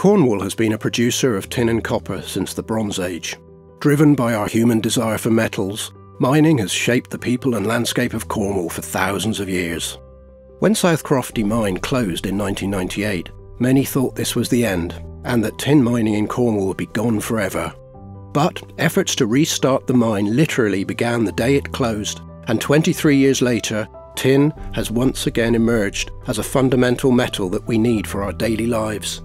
Cornwall has been a producer of tin and copper since the Bronze Age. Driven by our human desire for metals, mining has shaped the people and landscape of Cornwall for thousands of years. When South Crofty Mine closed in 1998, many thought this was the end and that tin mining in Cornwall would be gone forever. But efforts to restart the mine literally began the day it closed, and 23 years later, tin has once again emerged as a fundamental metal that we need for our daily lives.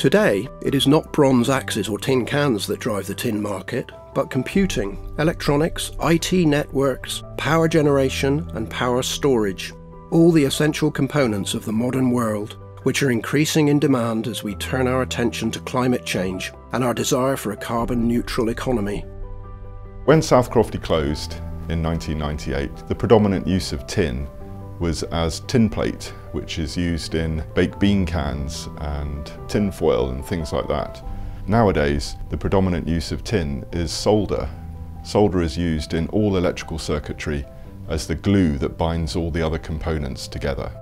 Today, it is not bronze axes or tin cans that drive the tin market, but computing, electronics, IT networks, power generation, and power storage, all the essential components of the modern world, which are increasing in demand as we turn our attention to climate change and our desire for a carbon neutral economy. When South Crofty closed in 1998, the predominant use of tin was as tin plate, which is used in baked bean cans and tin foil and things like that. Nowadays, the predominant use of tin is solder. Solder is used in all electrical circuitry as the glue that binds all the other components together.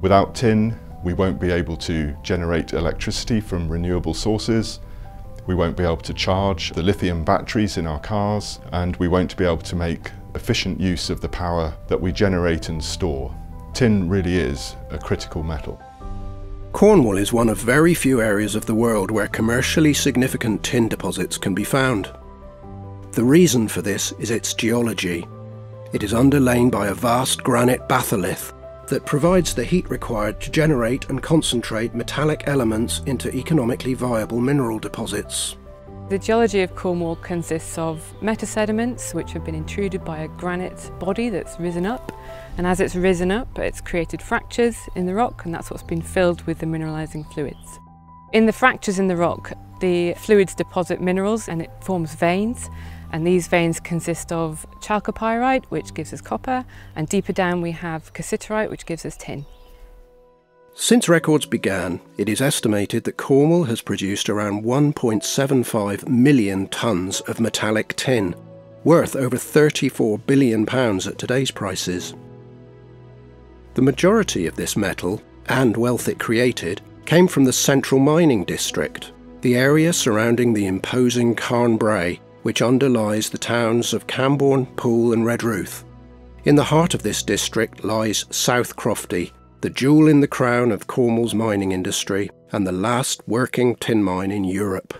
Without tin, we won't be able to generate electricity from renewable sources, we won't be able to charge the lithium batteries in our cars, and we won't be able to make efficient use of the power that we generate and store. Tin really is a critical metal. Cornwall is one of very few areas of the world where commercially significant tin deposits can be found. The reason for this is its geology. It is underlain by a vast granite batholith that provides the heat required to generate and concentrate metallic elements into economically viable mineral deposits. The geology of Cornwall consists of metasediments which have been intruded by a granite body that's risen up and as it's risen up it's created fractures in the rock and that's what's been filled with the mineralising fluids. In the fractures in the rock the fluids deposit minerals and it forms veins and these veins consist of chalcopyrite which gives us copper and deeper down we have cassiterite which gives us tin. Since records began, it is estimated that Cornwall has produced around 1.75 million tonnes of metallic tin, worth over £34 billion at today's prices. The majority of this metal, and wealth it created, came from the central mining district, the area surrounding the imposing Carn Brea, which underlies the towns of Camborne, Pool and Redruth. In the heart of this district lies South Crofty, the jewel in the crown of Cornwall's mining industry and the last working tin mine in Europe.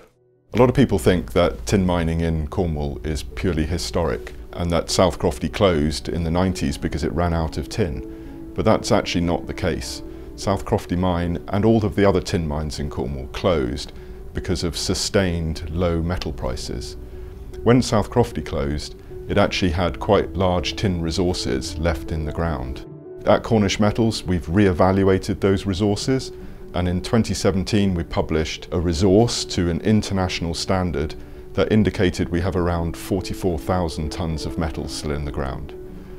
A lot of people think that tin mining in Cornwall is purely historic and that South Crofty closed in the 90s because it ran out of tin. But that's actually not the case. South Crofty mine and all of the other tin mines in Cornwall closed because of sustained low metal prices. When South Crofty closed, it actually had quite large tin resources left in the ground. At Cornish Metals, we've re-evaluated those resources and in 2017 we published a resource to an international standard that indicated we have around 44,000 tonnes of metal still in the ground.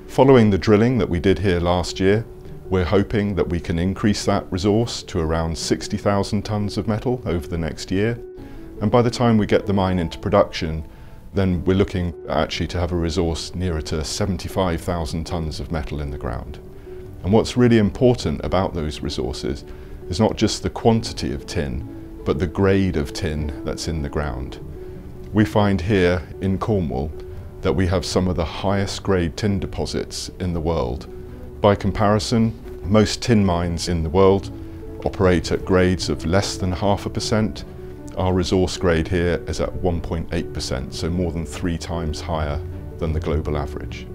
Following the drilling that we did here last year, we're hoping that we can increase that resource to around 60,000 tonnes of metal over the next year. And by the time we get the mine into production, then we're looking actually to have a resource nearer to 75,000 tonnes of metal in the ground. And what's really important about those resources is not just the quantity of tin, but the grade of tin that's in the ground. We find here in Cornwall that we have some of the highest grade tin deposits in the world. By comparison, most tin mines in the world operate at grades of less than half a percent. Our resource grade here is at 1.8%, so more than three times higher than the global average.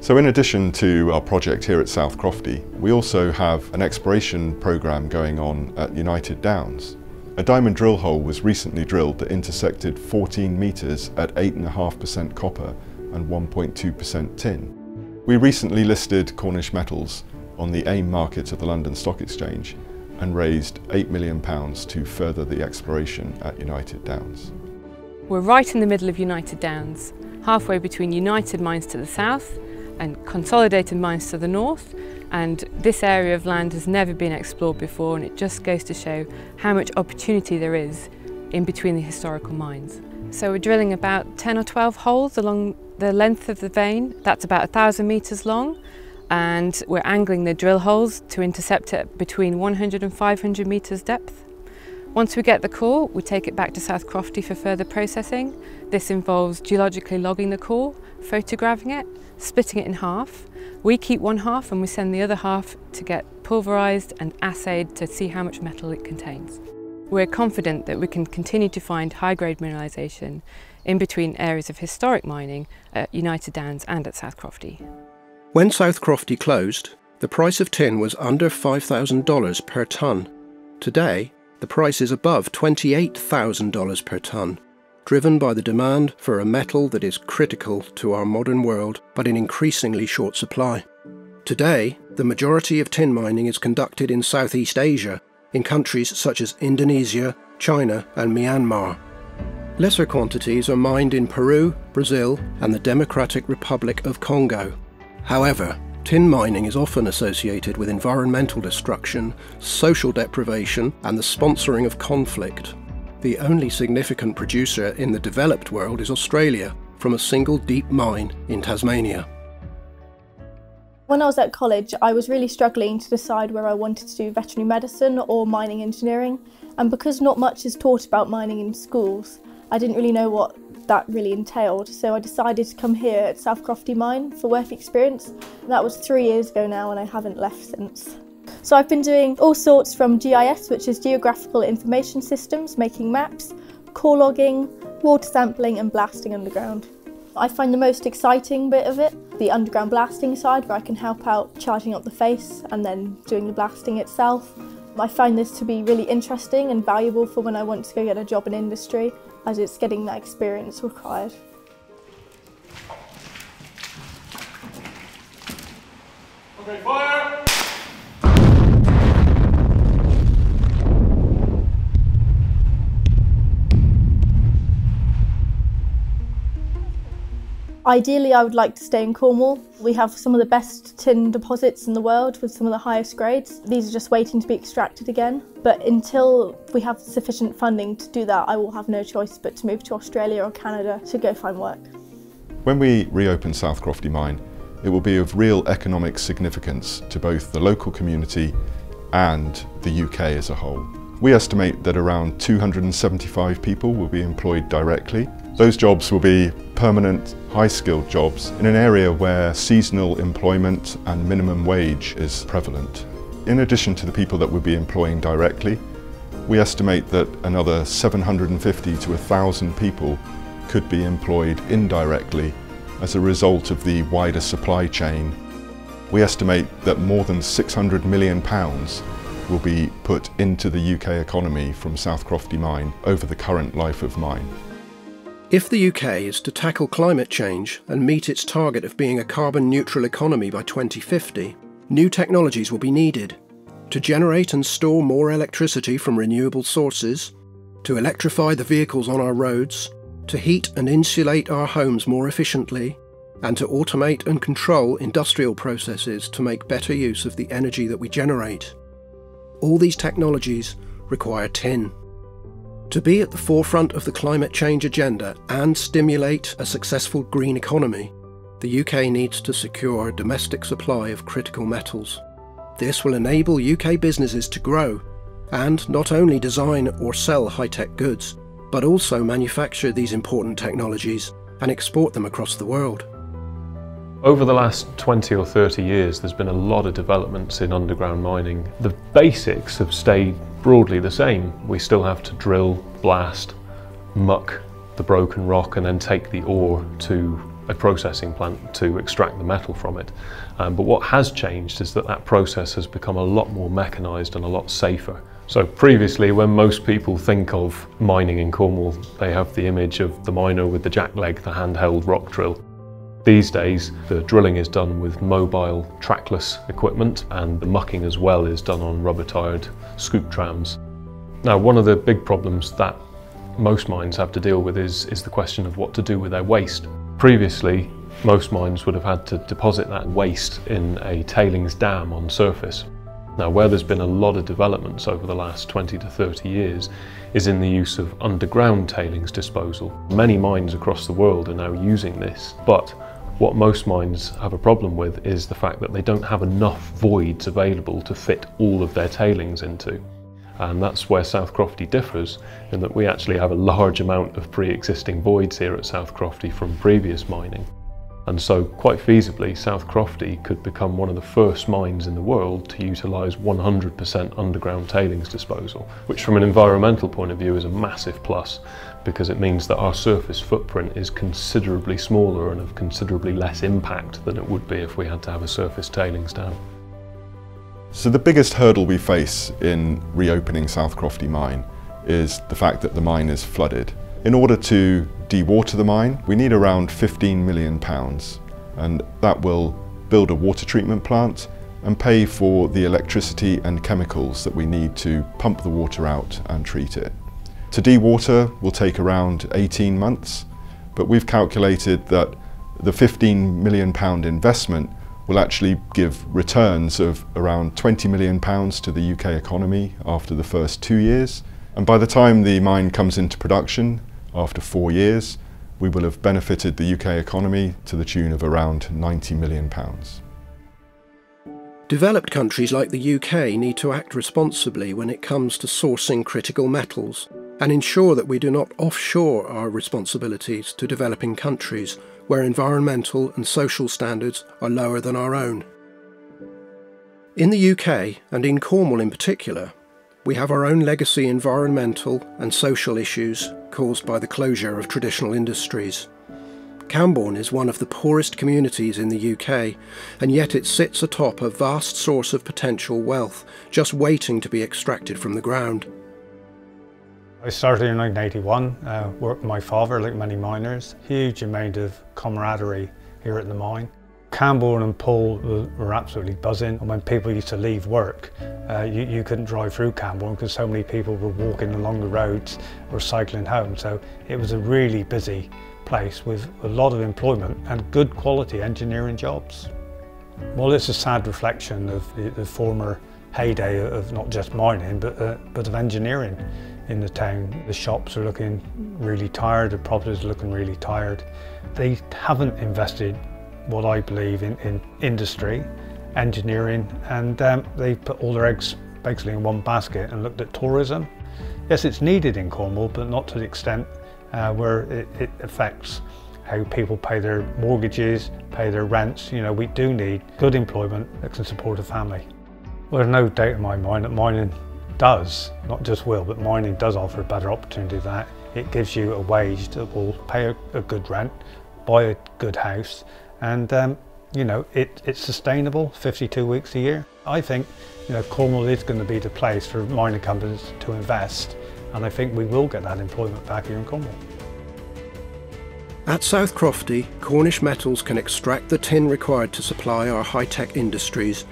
So in addition to our project here at South Crofty, we also have an exploration programme going on at United Downs. A diamond drill hole was recently drilled that intersected 14 metres at 8.5% copper and 1.2% tin. We recently listed Cornish Metals on the AIM market of the London Stock Exchange and raised £8 million to further the exploration at United Downs. We're right in the middle of United Downs, halfway between United Mines to the south and consolidated mines to the north and this area of land has never been explored before and it just goes to show how much opportunity there is in between the historical mines. So we're drilling about 10 or 12 holes along the length of the vein. That's about a thousand metres long and we're angling the drill holes to intercept it between 100 and 500 metres depth. Once we get the core, we take it back to South Crofty for further processing. This involves geologically logging the core, photographing it, splitting it in half. We keep one half and we send the other half to get pulverised and assayed to see how much metal it contains. We're confident that we can continue to find high-grade mineralisation in between areas of historic mining at United Downs and at South Crofty. When South Crofty closed, the price of tin was under $5,000 per tonne. Today, the price is above $28,000 per tonne, driven by the demand for a metal that is critical to our modern world but in increasingly short supply. Today, the majority of tin mining is conducted in Southeast Asia, in countries such as Indonesia, China, and Myanmar. Lesser quantities are mined in Peru, Brazil, and the Democratic Republic of Congo. However, tin mining is often associated with environmental destruction, social deprivation, and the sponsoring of conflict. The only significant producer in the developed world is Australia, from a single deep mine in Tasmania. When I was at college, I was really struggling to decide where I wanted to do veterinary medicine or mining engineering, and because not much is taught about mining in schools, I didn't really know what that really entailed, so I decided to come here at South Crofty Mine for work experience. That was three years ago now, and I haven't left since. So I've been doing all sorts from GIS, which is Geographical Information Systems, making maps, core logging, water sampling, and blasting underground. I find the most exciting bit of it the underground blasting side, where I can help out charging up the face and then doing the blasting itself. I find this to be really interesting and valuable for when I want to go get a job in industry, as it's getting that experience required. Okay, fire! Ideally, I would like to stay in Cornwall. We have some of the best tin deposits in the world with some of the highest grades. These are just waiting to be extracted again. But until we have sufficient funding to do that, I will have no choice but to move to Australia or Canada to go find work. When we reopen South Crofty Mine, it will be of real economic significance to both the local community and the UK as a whole. We estimate that around 275 people will be employed directly. Those jobs will be permanent, high-skilled jobs in an area where seasonal employment and minimum wage is prevalent. In addition to the people that we'll be employing directly, we estimate that another 750 to 1,000 people could be employed indirectly as a result of the wider supply chain. We estimate that more than 600 million pounds will be put into the UK economy from South Crofty Mine over the current life of mine. If the UK is to tackle climate change and meet its target of being a carbon neutral economy by 2050, new technologies will be needed to generate and store more electricity from renewable sources, to electrify the vehicles on our roads, to heat and insulate our homes more efficiently, and to automate and control industrial processes to make better use of the energy that we generate. All these technologies require tin. To be at the forefront of the climate change agenda and stimulate a successful green economy, the UK needs to secure a domestic supply of critical metals. This will enable UK businesses to grow and not only design or sell high-tech goods, but also manufacture these important technologies and export them across the world. Over the last 20 or 30 years, there's been a lot of developments in underground mining. The basics have stayed broadly the same. We still have to drill, blast, muck the broken rock and then take the ore to a processing plant to extract the metal from it. Um, but what has changed is that that process has become a lot more mechanised and a lot safer. So previously, when most people think of mining in Cornwall, they have the image of the miner with the jackleg, the handheld rock drill. These days, the drilling is done with mobile trackless equipment and the mucking as well is done on rubber-tired scoop trams. Now, one of the big problems that most mines have to deal with is, is the question of what to do with their waste. Previously, most mines would have had to deposit that waste in a tailings dam on surface. Now, where there's been a lot of developments over the last 20 to 30 years is in the use of underground tailings disposal. Many mines across the world are now using this, but what most mines have a problem with is the fact that they don't have enough voids available to fit all of their tailings into. And that's where South Crofty differs, in that we actually have a large amount of pre-existing voids here at South Crofty from previous mining. And so quite feasibly, South Crofty could become one of the first mines in the world to utilise 100% underground tailings disposal, which from an environmental point of view is a massive plus because it means that our surface footprint is considerably smaller and of considerably less impact than it would be if we had to have a surface tailings dam. So the biggest hurdle we face in reopening South Crofty mine is the fact that the mine is flooded. In order to dewater the mine, we need around 15 million pounds and that will build a water treatment plant and pay for the electricity and chemicals that we need to pump the water out and treat it. To dewater will take around 18 months, but we've calculated that the 15 million pound investment will actually give returns of around 20 million pounds to the UK economy after the first two years. And by the time the mine comes into production, after four years, we will have benefited the UK economy to the tune of around 90 million pounds. Developed countries like the UK need to act responsibly when it comes to sourcing critical metals and ensure that we do not offshore our responsibilities to developing countries where environmental and social standards are lower than our own. In the UK, and in Cornwall in particular, we have our own legacy environmental and social issues caused by the closure of traditional industries. Camborne is one of the poorest communities in the UK, and yet it sits atop a vast source of potential wealth, just waiting to be extracted from the ground. I started in 1981, uh, worked with my father like many miners. Huge amount of camaraderie here at the mine. Camborne and Pool were absolutely buzzing and when people used to leave work uh, you, you, couldn't drive through Camborne because so many people were walking along the roads or cycling home so it was a really busy place with a lot of employment and good quality engineering jobs. Well it's a sad reflection of the, the former heyday of not just mining but, uh, but of engineering in the town. The shops are looking really tired, the properties are looking really tired. They haven't invested what I believe in, in industry, engineering, and um, they put all their eggs basically in one basket and looked at tourism. Yes, it's needed in Cornwall, but not to the extent uh, where it, it affects how people pay their mortgages, pay their rents. You know, we do need good employment that can support a family. Well, there's no doubt in my mind that mining does, not just will, but mining does offer a better opportunity that. It gives you a wage that will pay a, a good rent, buy a good house, and um, you know, it, it's sustainable 52 weeks a year. I think, you know, Cornwall is going to be the place for mining companies to invest, and I think we will get that employment back here in Cornwall. At South Crofty, Cornish Metals can extract the tin required to supply our high-tech industries,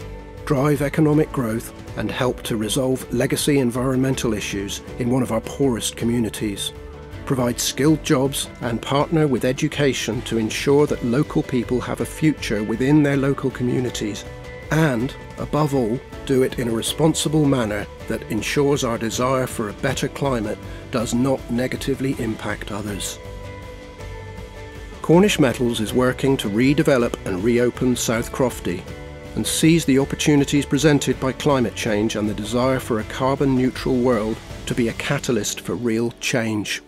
drive economic growth and help to resolve legacy environmental issues in one of our poorest communities, provide skilled jobs and partner with education to ensure that local people have a future within their local communities, and, above all, do it in a responsible manner that ensures our desire for a better climate does not negatively impact others. Cornish Metals is working to redevelop and reopen South Crofty and seize the opportunities presented by climate change and the desire for a carbon neutral world to be a catalyst for real change.